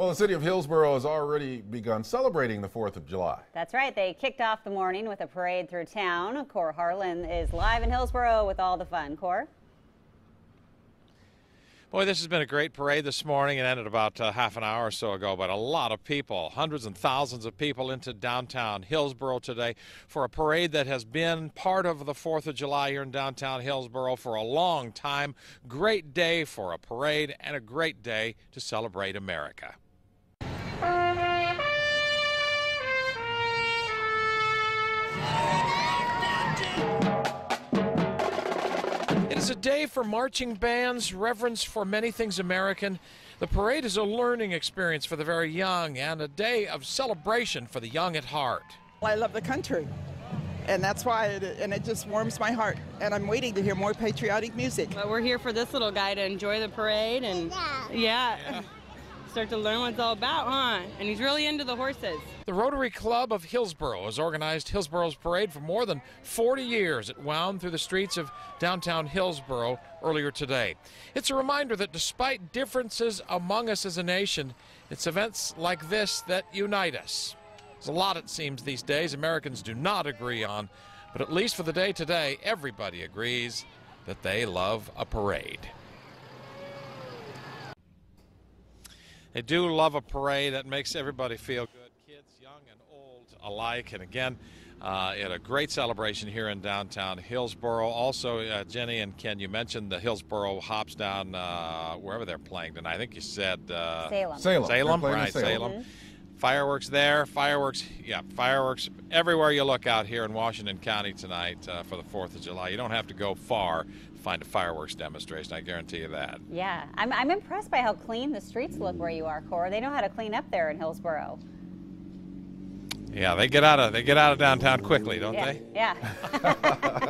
Well, the city of Hillsboro has already begun celebrating the 4th of July. That's right. They kicked off the morning with a parade through town. Kohr Harlan is live in Hillsboro with all the fun. Core? Boy, this has been a great parade this morning. It ended about uh, half an hour or so ago, but a lot of people, hundreds and thousands of people into downtown Hillsboro today for a parade that has been part of the 4th of July here in downtown Hillsboro for a long time. Great day for a parade and a great day to celebrate America. It is a day for marching bands, reverence for many things American. The parade is a learning experience for the very young and a day of celebration for the young at heart. I love the country, and that's why, it, and it just warms my heart. And I'm waiting to hear more patriotic music. But we're here for this little guy to enjoy the parade and yeah, Yeah. Start to learn what it's all about, huh? And he's really into the horses. The Rotary Club of Hillsboro has organized Hillsboro's parade for more than 40 years. It wound through the streets of downtown Hillsboro earlier today. It's a reminder that despite differences among us as a nation, it's events like this that unite us. There's a lot, it seems, these days Americans do not agree on, but at least for the day today, everybody agrees that they love a parade. They do love a parade that makes everybody feel good, kids, young and old alike. And again, uh, it a great celebration here in downtown Hillsboro. Also, uh, Jenny and Ken, you mentioned the Hillsboro hops down uh, wherever they're playing tonight. I think you said uh, Salem. Salem. Salem, right? Salem. Salem. Fireworks there, fireworks, yeah, fireworks everywhere you look out here in Washington County tonight uh, for the 4th of July. You don't have to go far to find a fireworks demonstration, I guarantee you that. Yeah, I'm, I'm impressed by how clean the streets look where you are, Kohr. They know how to clean up there in Hillsboro. Yeah, they get out of they get out of downtown quickly, don't Yeah, they? yeah.